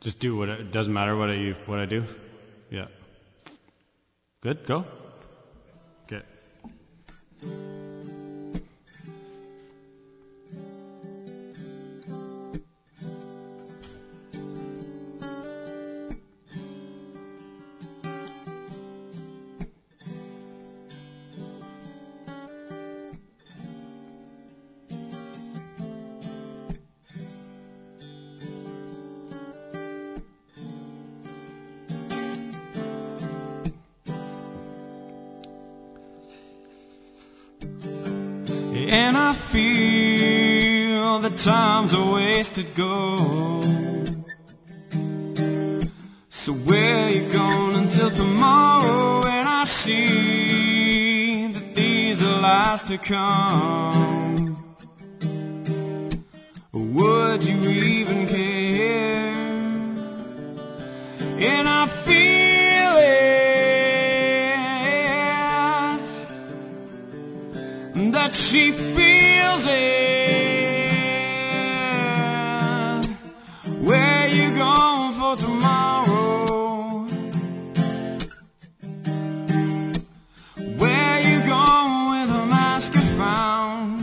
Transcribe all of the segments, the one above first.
Just do what it doesn't matter what I what I do. Yeah. Good. Go. Okay. And I feel the time's a wasted go. So where you going until tomorrow? And I see that these are lies to come. Would you even care? And I feel that she feels it. Where you going for tomorrow? Where you going with a mask I found?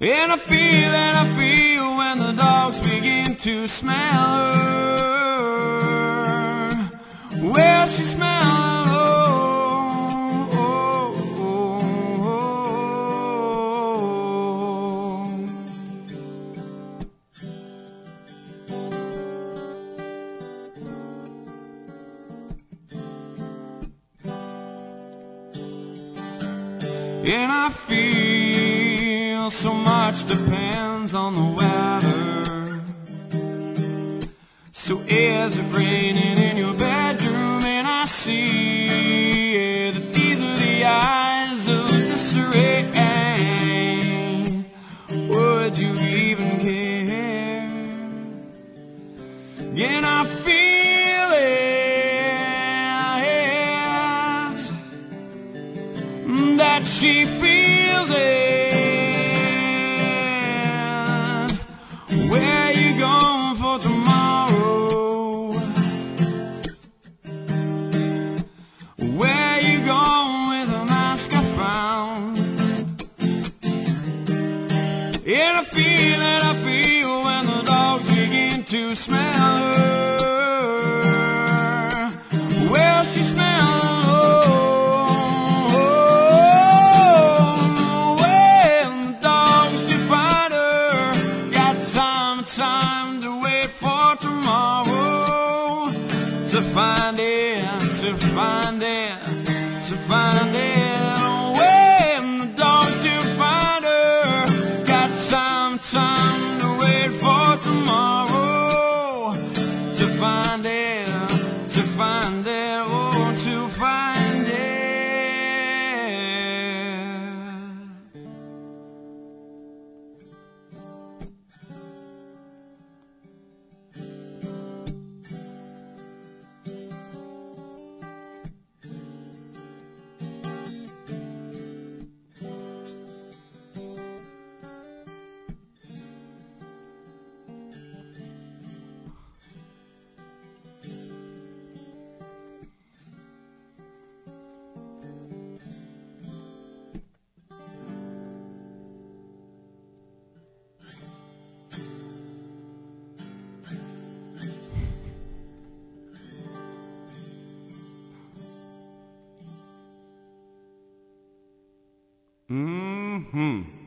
And I feel and I feel when the dogs begin to smell her. Well, she smells. And I feel so much depends on the weather. So is it raining in your bedroom? And I see that she feels it. Where you going for tomorrow? Where you going with a mask I found? And I feel it, I feel when the dogs begin to smell her. To find it, to find it, to find it. When the dogs to find her, got time, time to wait for tomorrow to find it, to find it, 嗯。